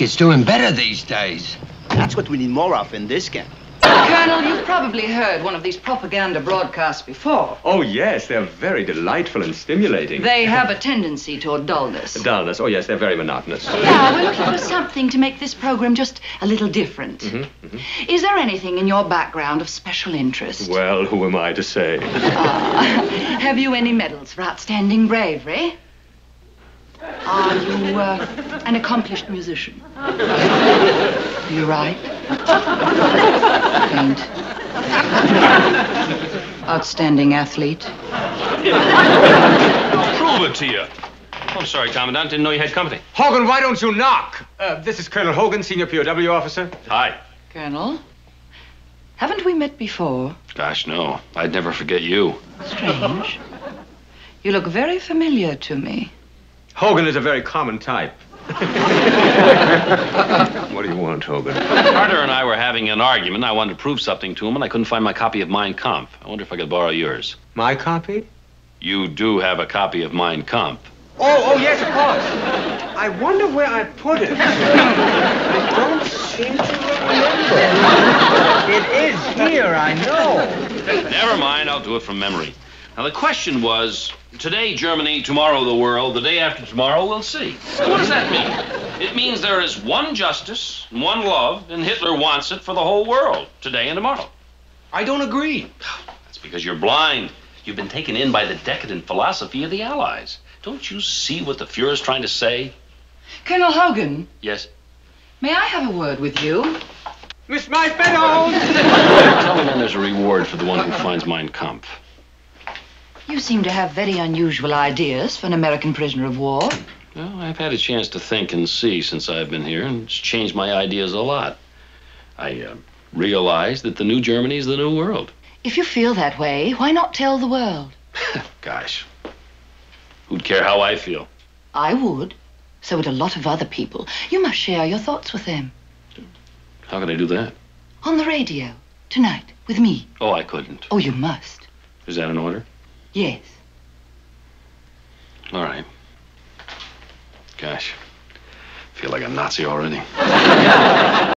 cricket's doing better these days. That's what we need more of in this camp. Colonel, you've probably heard one of these propaganda broadcasts before. Oh, yes, they're very delightful and stimulating. They have a tendency toward dullness. Dullness. Oh, yes, they're very monotonous. Yeah, we're looking for something to make this program just a little different. Mm-hmm, Is there anything in your background of special interest? Well, who am I to say? Ah, have you any medals for outstanding bravery? Are you uh, an accomplished musician? Do you write? Paint? Outstanding athlete? Prove it to you. I'm sorry, Commandant. Didn't know you had company. Hogan, why don't you knock? Uh, this is Colonel Hogan, senior POW officer. Hi. Colonel? Haven't we met before? Gosh, no. I'd never forget you. Strange. You look very familiar to me. Hogan is a very common type. what do you want, Hogan? Carter and I were having an argument. I wanted to prove something to him, and I couldn't find my copy of Mein Kampf. I wonder if I could borrow yours. My copy? You do have a copy of Mein Kampf. Oh, oh, yes, of course. I wonder where I put it. I don't seem to remember. It is here, I know. Never mind, I'll do it from memory. Now, the question was today, Germany, tomorrow, the world, the day after tomorrow, we'll see. So what does that mean? It means there is one justice and one love, and Hitler wants it for the whole world, today and tomorrow. I don't agree. That's because you're blind. You've been taken in by the decadent philosophy of the Allies. Don't you see what the Fuhrer's trying to say? Colonel Hogan, Yes? may I have a word with you? Miss My Meadows! Tell the man there's a reward for the one who finds Mein Kampf. You seem to have very unusual ideas for an American prisoner of war. Well, I've had a chance to think and see since I've been here, and it's changed my ideas a lot. I uh, realized that the new Germany is the new world. If you feel that way, why not tell the world? Gosh, who'd care how I feel? I would. So would a lot of other people. You must share your thoughts with them. How can I do that? On the radio. Tonight. With me. Oh, I couldn't. Oh, you must. Is that an order? Yes. All right. Gosh, feel like a Nazi already.